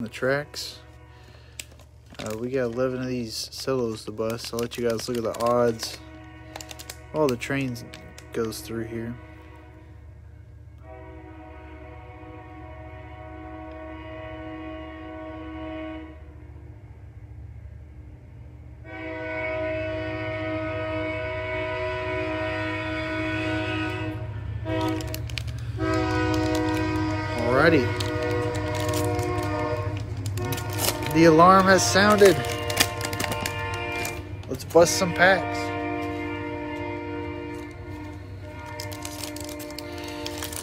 the tracks. Uh, we got 11 of these solos to bust. I'll let you guys look at the odds. All the trains goes through here. Has sounded. Let's bust some packs.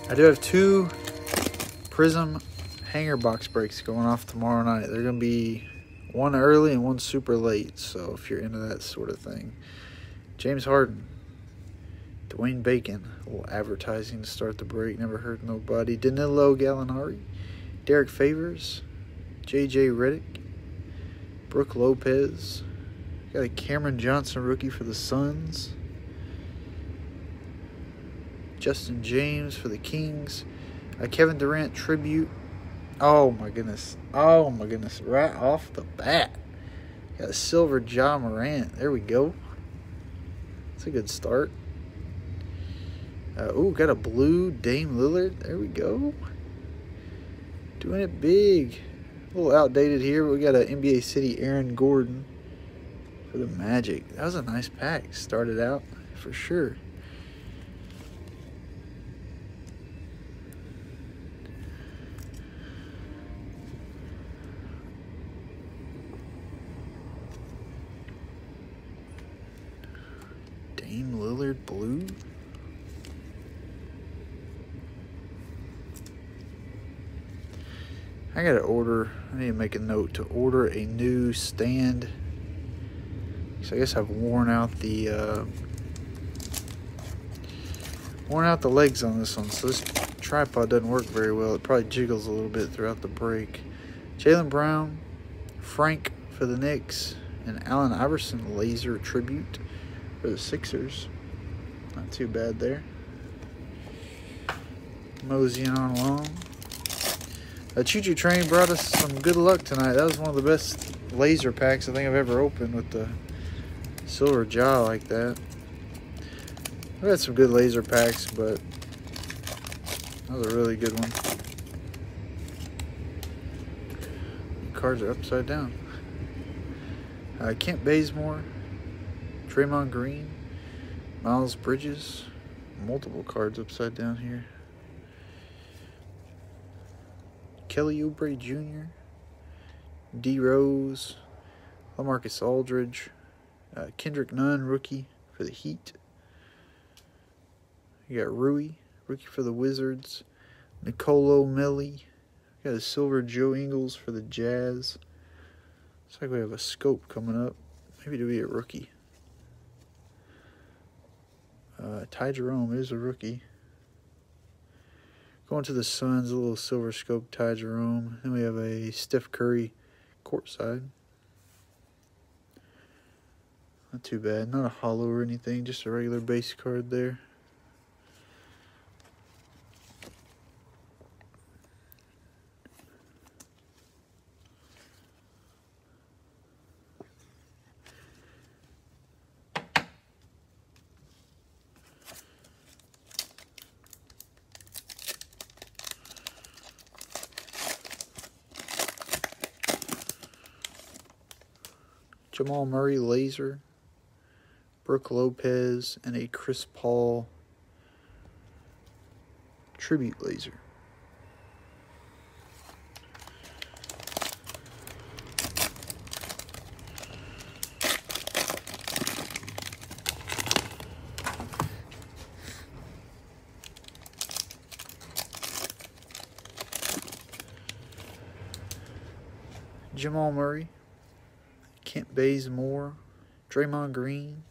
I do have two Prism hanger box breaks going off tomorrow night. They're going to be one early and one super late. So if you're into that sort of thing, James Harden, Dwayne Bacon, a little advertising to start the break. Never heard nobody. Danilo Gallinari, Derrick Favors, J.J. Redick, Brooke Lopez. Got a Cameron Johnson rookie for the Suns. Justin James for the Kings. A Kevin Durant tribute. Oh my goodness. Oh my goodness. Right off the bat. Got a silver Ja Morant. There we go. That's a good start. Uh, ooh, got a blue Dame Lillard. There we go. Doing it big. A little outdated here, but we got an NBA City Aaron Gordon for the Magic. That was a nice pack. Started out for sure. Dame Lillard blue. I gotta order. I need to make a note to order a new stand. So I guess I've worn out the uh, worn out the legs on this one. So this tripod doesn't work very well. It probably jiggles a little bit throughout the break. Jaylen Brown, Frank for the Knicks, and Allen Iverson laser tribute for the Sixers. Not too bad there. Moseying on along. A Choo Choo Train brought us some good luck tonight. That was one of the best laser packs I think I've ever opened with the silver Ja like that. I've had some good laser packs, but that was a really good one. Cards are upside down. Uh, Kent Bazemore, Draymond Green, Miles Bridges, multiple cards upside down here. Kelly Oubre Jr., D Rose, LaMarcus Aldridge, uh, Kendrick Nunn, rookie for the Heat. You got Rui, rookie for the Wizards. Nicolo Melli. Got a silver Joe Ingles for the Jazz. Looks like we have a scope coming up. Maybe to be a rookie. Uh, Ty Jerome is a rookie. Going to the Suns, a little silver scope Ty Jerome. Then we have a Steph Curry courtside. Not too bad. Not a hollow or anything, just a regular base card there. Jamal Murray laser, Brooke Lopez, and a Chris Paul tribute laser. Jamal Murray. Kent Bazemore, Draymond Green,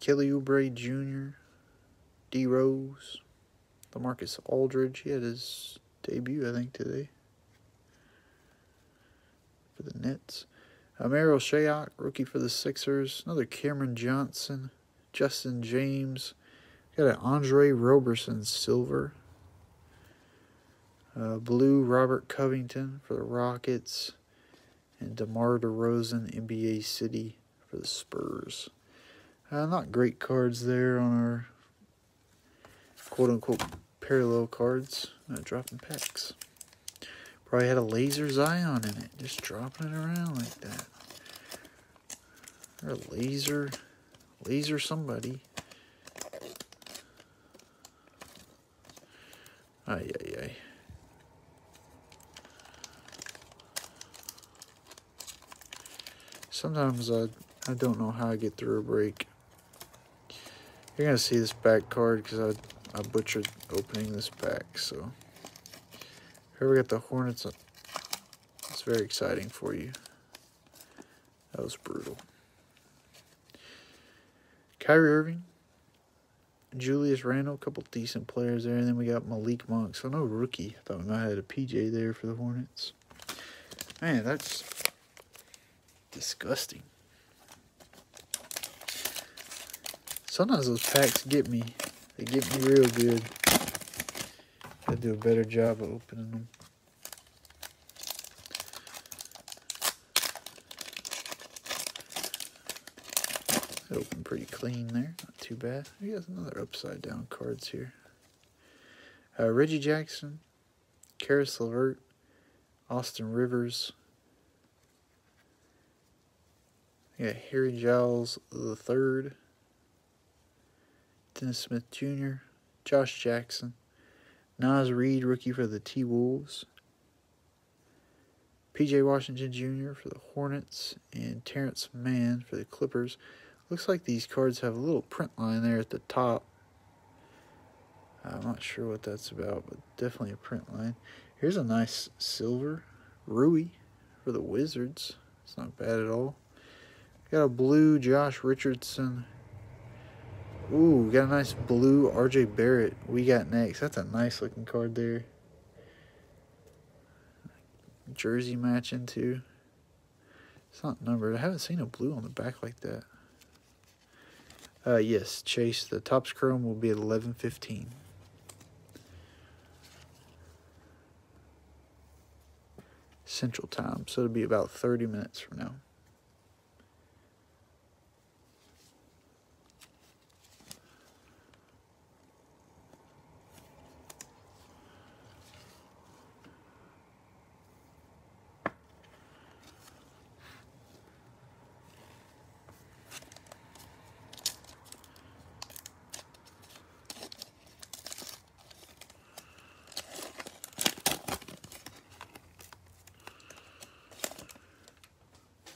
Kelly Oubre Jr., D Rose, LaMarcus Aldridge. He had his debut, I think, today for the Nets. Amaro Shayok, rookie for the Sixers. Another Cameron Johnson, Justin James. Got an Andre Roberson silver. Uh, blue Robert Covington for the Rockets. And DeMar DeRozan, NBA City for the Spurs. Uh, not great cards there on our quote unquote parallel cards. Uh, dropping packs. Probably had a laser Zion in it, just dropping it around like that. Or a laser, laser somebody. Ay, ay, ay. Sometimes I, I don't know how I get through a break. You're going to see this back card because I, I butchered opening this back, so... Whoever got the Hornets, it's very exciting for you. That was brutal. Kyrie Irving, Julius Randle, a couple decent players there. And then we got Malik Monk. So no rookie. I thought we might have had a PJ there for the Hornets. Man, that's disgusting. Sometimes those packs get me. They get me real good. Gotta do a better job of opening them. Open pretty clean there. Not too bad. We got another upside down cards here. Uh, Reggie Jackson, Caris LeVert, Austin Rivers. Got Harry Giles the third. Dennis Smith Jr., Josh Jackson, Naz Reid, rookie for the T Wolves, PJ Washington Jr. for the Hornets, and Terance Mann for the Clippers. Looks like these cards have a little print line there at the top. I'm not sure what that's about, but definitely a print line. Here's a nice silver Rui for the Wizards. It's not bad at all. Got a blue Josh Richardson. Ooh, got a nice blue RJ Barrett. We got next. That's a nice looking card there. Jersey matching too. It's not numbered. I haven't seen a blue on the back like that. Uh, yes, Chase, the Topps Chrome will be at 11.15. Central Time, so it'll be about 30 minutes from now.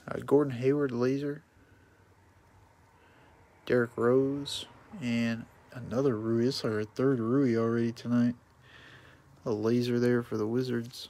Uh, Gordon Hayward laser. Derrick Rose. And another Rui. It's our third Rui already tonight. A laser there for the Wizards.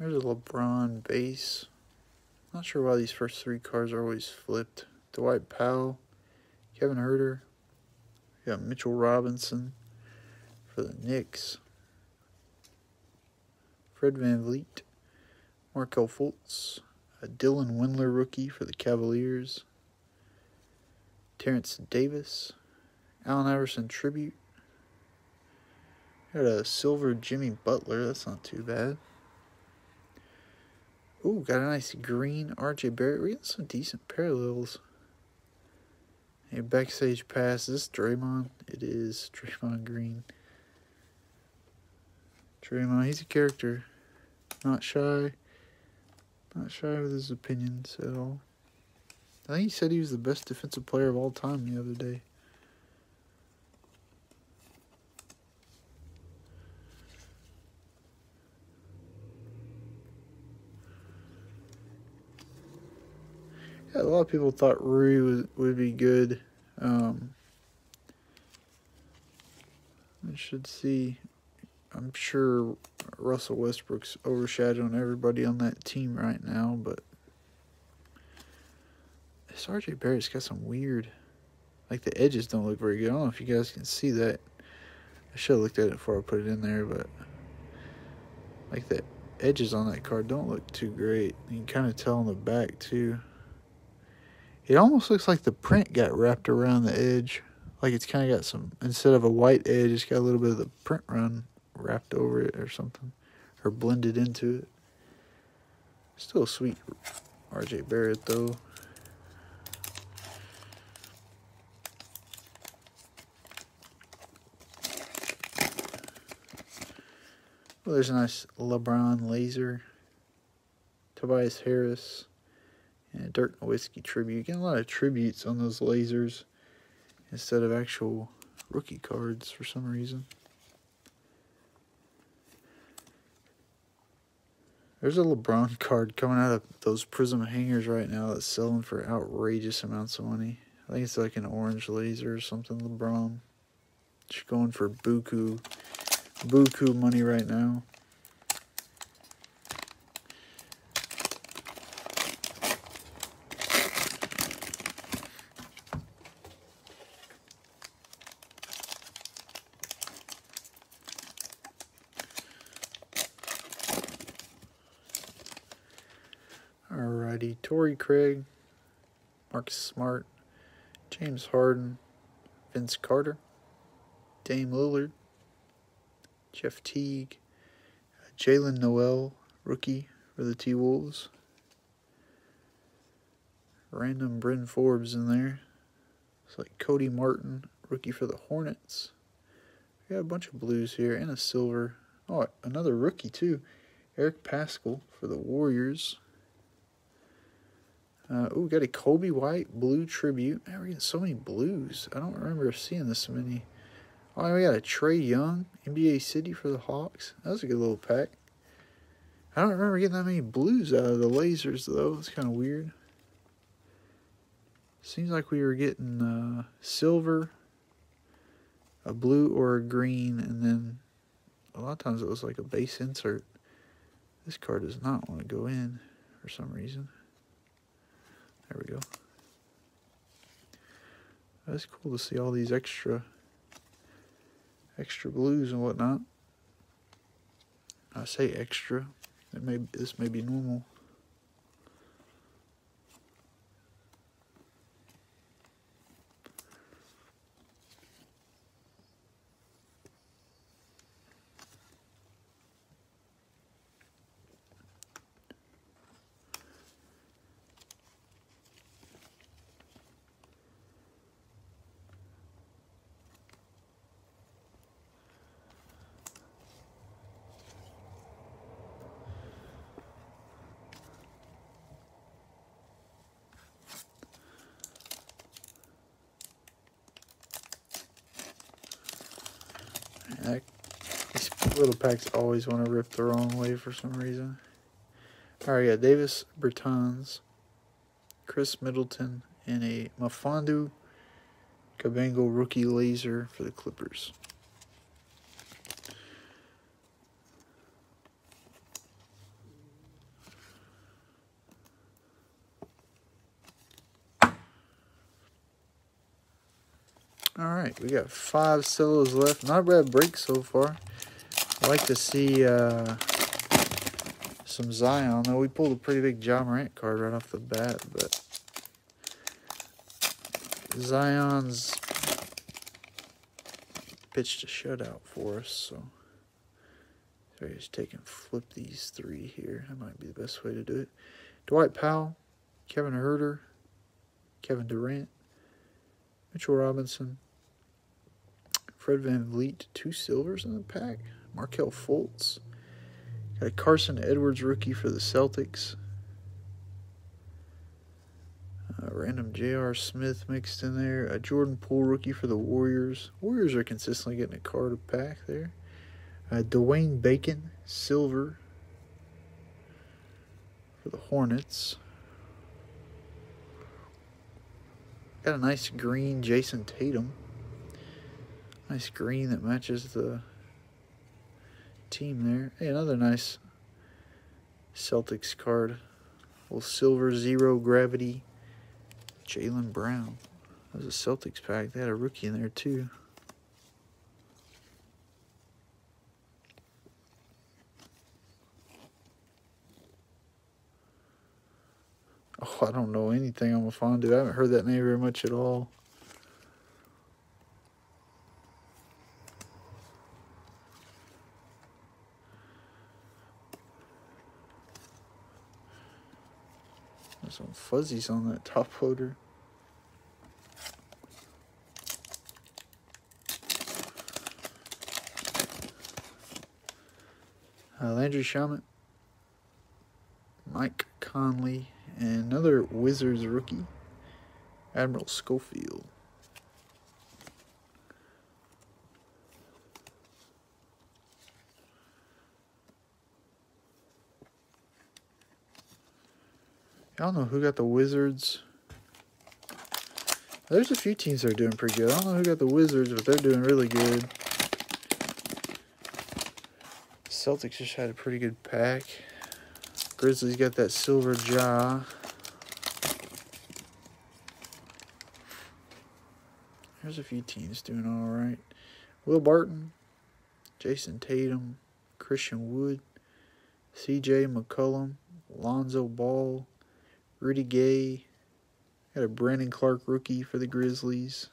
There's a LeBron base. Not sure why these first three cards are always flipped. Dwight Powell, Kevin Huerter, we got Mitchell Robinson for the Knicks, Fred Van VanVleet, Markelle Fultz, a Dylan Windler rookie for the Cavaliers, Terence Davis, Allen Iverson tribute, got a silver Jimmy Butler, that's not too bad. Ooh, got a nice green RJ Barrett. We got some decent parallels. A backstage pass. Is this Draymond? It is Draymond Green. Draymond, he's a character. Not shy. Not shy with his opinions at all. I think he said he was the best defensive player of all time the other day. A lot of people thought Rui would, would be good. Um, should see. I'm sure Russell Westbrook's overshadowing everybody on that team right now, but this RJ Barrett's got some weird, like the edges don't look very good. I don't know if you guys can see that. I should have looked at it before I put it in there, but like the edges on that card don't look too great. You can kind of tell on the back too. It almost looks like the print got wrapped around the edge. Like it's kind of got some, instead of a white edge, it's got a little bit of the print run wrapped over it or something. Or blended into it. Still sweet RJ Barrett though. Well, there's a nice LeBron laser. Tobias Harris. Dirk Nowitzki tribute. Getting a lot of tributes on those lasers instead of actual rookie cards for some reason. There's a LeBron card coming out of those Prism hangers right now that's selling for outrageous amounts of money. I think it's like an orange laser or something. LeBron. She's going for buku, buku money right now. Smart, James Harden, Vince Carter, Dame Lillard, Jeff Teague, Jaylen Nowell, rookie for the T Wolves. Random Bryn Forbes in there. It's like Cody Martin, rookie for the Hornets. We got a bunch of blues here and a silver. Oh, another rookie too. Eric Paschall for the Warriors. Uh, oh, we got a Coby White blue tribute. Man, we're getting so many blues. I don't remember seeing this many. Oh, we got a Trae Young, NBA City for the Hawks. That was a good little pack. I don't remember getting that many blues out of the lasers, though. It's kind of weird. Seems like we were getting uh, silver, a blue or a green, and then a lot of times it was like a base insert. This card does not want to go in for some reason. There we go. That's cool to see all these extra extra blues and whatnot. I say extra. It may this may be normal. Heck, these little packs always want to rip the wrong way for some reason. Alright, yeah, Davis Bertans, Khris Middleton, and a Mfiondu Kabengele rookie laser for the Clippers. All right, we got five solos left. Not bad break so far. I like to see uh, some Zion. Though we pulled a pretty big Ja Morant card right off the bat, but Zion's pitched a shutout for us, so so he's taking flip these three here. That might be the best way to do it. Dwight Powell, Kevin Huerter, Kevin Durant, Mitchell Robinson, Fred Van VanVleet, two silvers in the pack. Markelle Fultz. Got a Carson Edwards rookie for the Celtics. Random J.R. Smith mixed in there. A Jordan Poole rookie for the Warriors. Warriors are consistently getting a card pack there. Dwayne Bacon, silver for the Hornets. Got a nice green Jayson Tatum. Nice green that matches the team there. Hey, another nice Celtics card. Little silver zero gravity. Jaylen Brown. That was a Celtics pack. They had a rookie in there too. Oh, I don't know anything i'm on Mfiondu. I haven't heard that name very much at all. There's some fuzzies on that top loader. Uh, Landry Shamet, Mike Conley, and another Wizards rookie, Admiral Schofield. I don't know who got the Wizards. There's a few teams that are doing pretty good. I don't know who got the Wizards, but they're doing really good. Celtics just had a pretty good pack. Grizzlies got that silver Ja. There's a few teams doing all right. Will Barton, Jayson Tatum, Christian Wood, C.J. McCollum, Lonzo Ball, Rudy Gay. Got a Brandon Clarke rookie for the Grizzlies.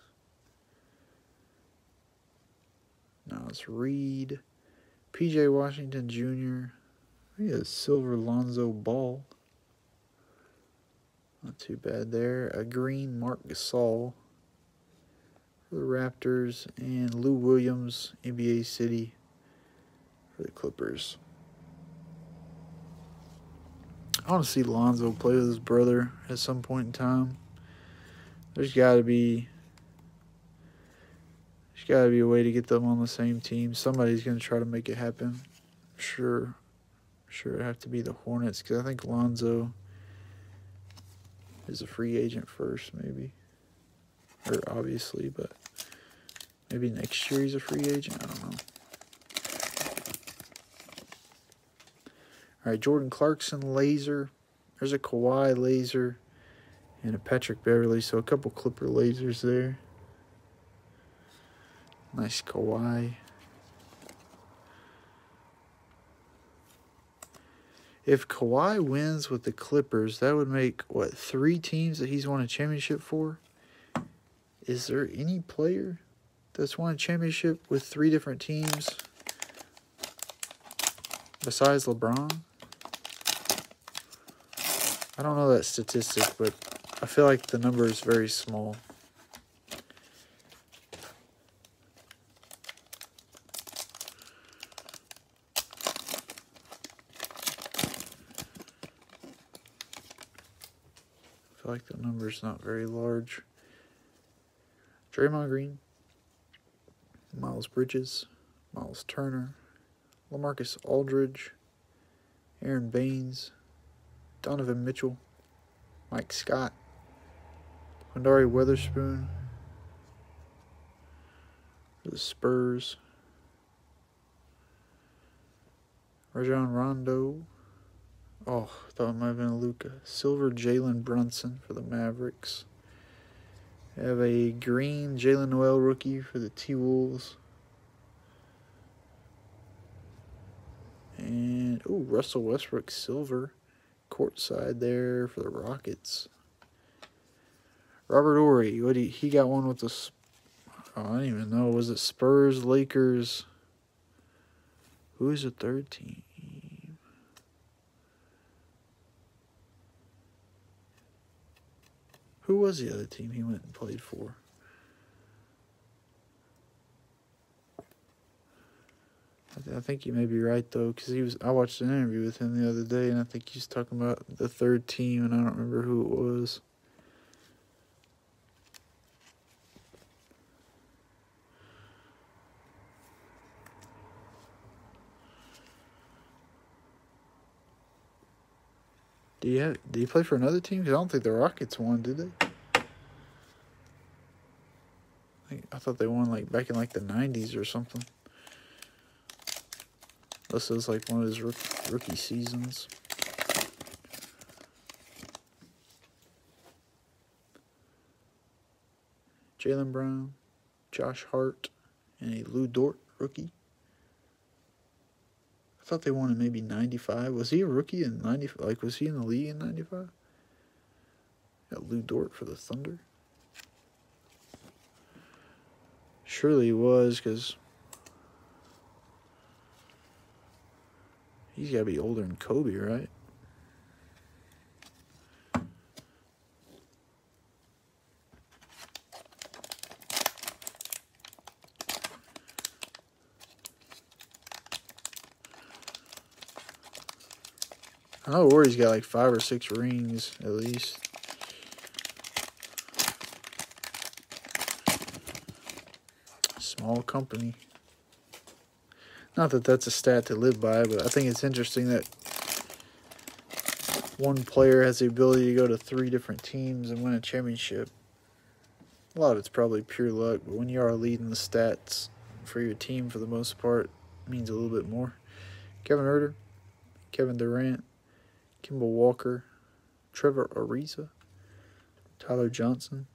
Now it's Reed. PJ Washington Jr. He has silver Lonzo Ball. Not too bad there. A green Marc Gasol for the Raptors. And Lou Williams, NBA City for the Clippers. I want to see Lonzo play with his brother at some point in time. There's got to be there's got to be a way to get them on the same team. Somebody's going to try to make it happen. Sure. Sure, it'd have to be the Hornets because I think Lonzo is a free agent first, maybe. Or obviously, but maybe next year he's a free agent. I don't know. All right, Jordan Clarkson laser. There's a Kawhi laser and a Patrick Beverley. So a couple Clipper lasers there. Nice Kawhi. If Kawhi wins with the Clippers, that would make what three teams that he's won a championship for? Is there any player that's won a championship with three different teams besides LeBron? I don't know that statistic, but I feel like the number is very small. I feel like the number is not very large. Draymond Green, Miles Bridges, Miles Turner, LaMarcus Aldridge, Aron Baynes, Donovan Mitchell, Mike Scott, Quinndary Weatherspoon for the Spurs, Rajon Rondo. Oh, thought it might have been Luka. Silver Jalen Brunson for the Mavericks. Have a green Jaylen Nowell rookie for the T Wolves. And oh, Russell Westbrook silver courtside there for the Rockets. Robert Horry, what he he got one with the oh, I don't even know. Was it Spurs, Lakers? Who is the third team? Who was the other team he went and played for? I think you may be right though, because he was. I watched an interview with him the other day, and I think he's talking about the third team, and I don't remember who it was. Do you have, do you play for another team? Because I don't think the Rockets won, did they? I thought they won like back in like the 90s or something. This is like one of his rookie, seasons. Jaylen Brown, Josh Hart, and a Lu Dort rookie. I thought they wanted maybe 95. Was he a rookie in 90? Like, was he in the league in 95? Got Lu Dort for the Thunder. Surely he was, because he's got to be older than Kobe, right? I know Warriors got like five or six rings at least. Small company. Not that that's a stat to live by, but I think it's interesting that one player has the ability to go to three different teams and win a championship. A lot of it's probably pure luck, but when you are leading the stats for your team for the most part, means a little bit more. Kevin Huerter, Kevin Durant, Kemba Walker, Trevor Ariza, Tyler Johnson,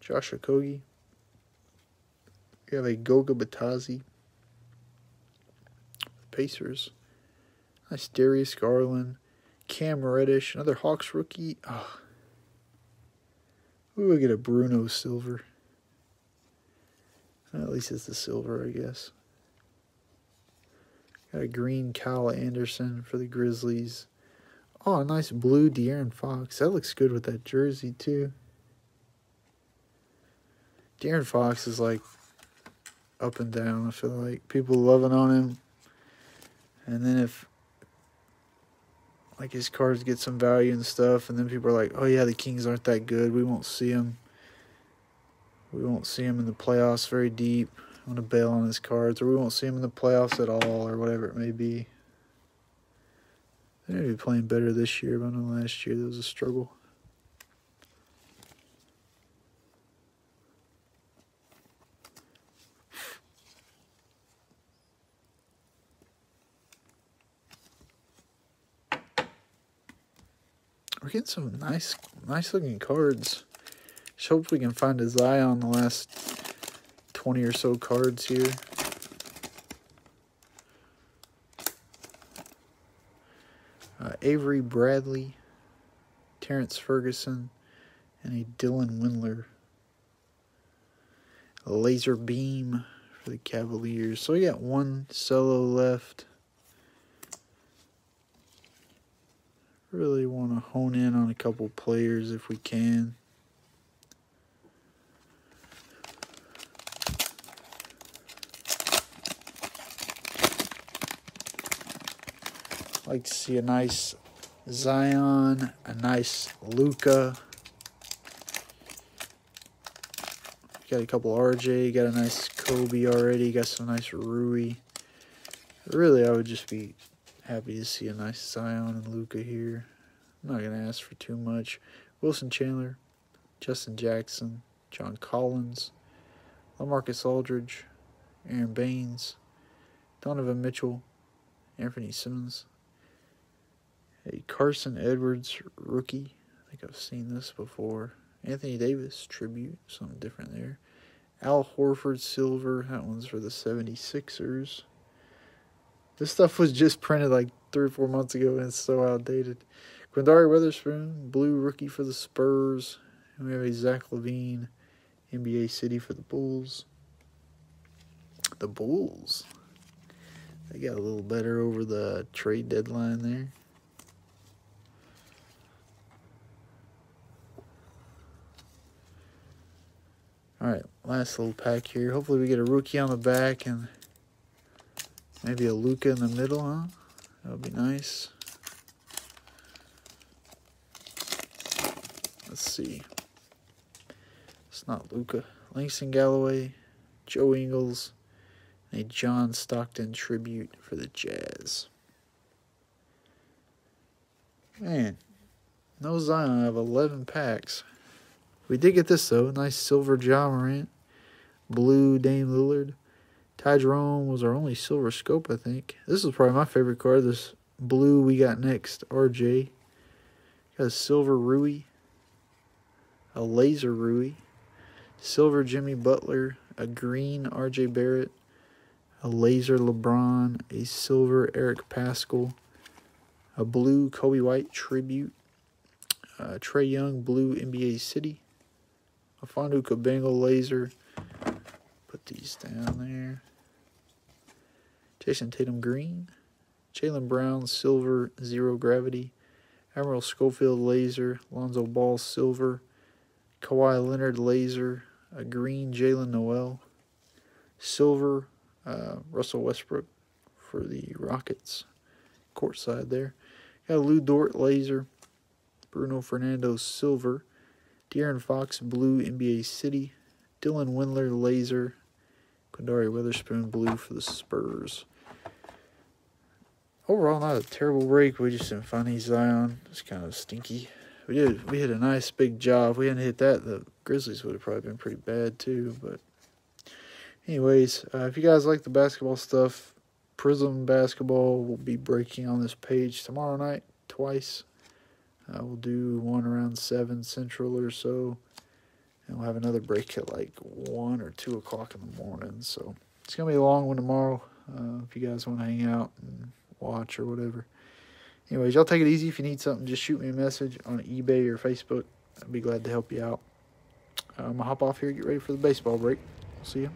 Josh Okogie. We have a Goga Bitadze. Pacers. Nice Darius Garland. Cam Reddish. Another Hawks rookie. Oh. We get a Bruno Silver. At least it's the silver, I guess. Got a green Kyle Anderson for the Grizzlies. Oh, a nice blue De'Aaron Fox. That looks good with that jersey, too. De'Aaron Fox is like up and down. I feel like people loving on him. And then if like his cards get some value and stuff, and then people are like, "Oh yeah, the Kings aren't that good. We won't see him. We won't see him in the playoffs very deep. I'm gonna bail on his cards, or we won't see him in the playoffs at all, or whatever it may be." They're to be playing better this year, but I last year there was a struggle. We're getting some nice, nice looking cards. Just hope we can find a Zion the last 20 or so cards here. uh, Avery Bradley, Terrence Ferguson, and a Dylan Windler. A laser beam for the Cavaliers. So we got one solo left. Really want to hone in on a couple players if we can. like to see a nice Zion, a nice Luka. Got a couple RJ, got a nice Kobe already, got some nice Rui. Really, I would just be happy to see a nice Zion and Luka here. I'm not going to ask for too much. Wilson Chandler, Justin Jackson, John Collins, LaMarcus Aldridge, Aron Baynes, Donovan Mitchell, Anthony Simmons, a Carson Edwards rookie. I think I've seen this before. Anthony Davis tribute, something different there. Al Horford silver. That one's for the 76ers. This stuff was just printed like three or four months ago and it's so outdated. Quinndary Weatherspoon, blue rookie for the Spurs. And we have a Zach LaVine, NBA City for the Bulls. The Bulls. They got a little better over the trade deadline there. All right, last little pack here. Hopefully we get a rookie on the back and maybe a Luka in the middle, huh? That would be nice. Let's see. It's not Luka. Langston Galloway, Joe Ingles, a John Stockton tribute for the Jazz. Man, no Zion. I have 11 packs. We did get this though. Nice silver Ja Morant. Blue Dame Lillard. Ty Jerome was our only silver scope, I think. This is probably my favorite card. This blue we got next, RJ. Got a silver Rui. A laser Rui. Silver Jimmy Butler. A green RJ Barrett. A laser LeBron. A silver Eric Paschall. A blue Coby White tribute. Uh, Trae Young blue NBA City. A Fondu Cabango laser. Put these down there. Jayson Tatum green. Jaylen Brown silver zero gravity. Admiral Schofield laser. Lonzo Ball silver. Kawhi Leonard laser. A green Jaylen Nowell, Silver uh, Russell Westbrook for the Rockets. Courtside there. Got a Lu Dort laser. Bruno Fernando silver. De'Aaron Fox blue NBA City. Dylan Windler laser. Quinndary Weatherspoon blue for the Spurs. Overall, not a terrible break. We just didn't find any Zion. It's kind of stinky. We did. We hit a nice big job. If we hadn't hit that, the Grizzlies would have probably been pretty bad too. But, anyways, uh, if you guys like the basketball stuff, Prism Basketball will be breaking on this page tomorrow night twice. Uh, we'll do one around seven central or so, and we'll have another break at like one or two o'clock in the morning. So it's gonna be a long one tomorrow. Uh, if you guys want to hang out and watch or whatever. Anyways, y'all take it easy. If you need something, just shoot me a message on eBay or Facebook. I'd be glad to help you out. Um, I'm going to hop off here get ready for the baseball break. See you.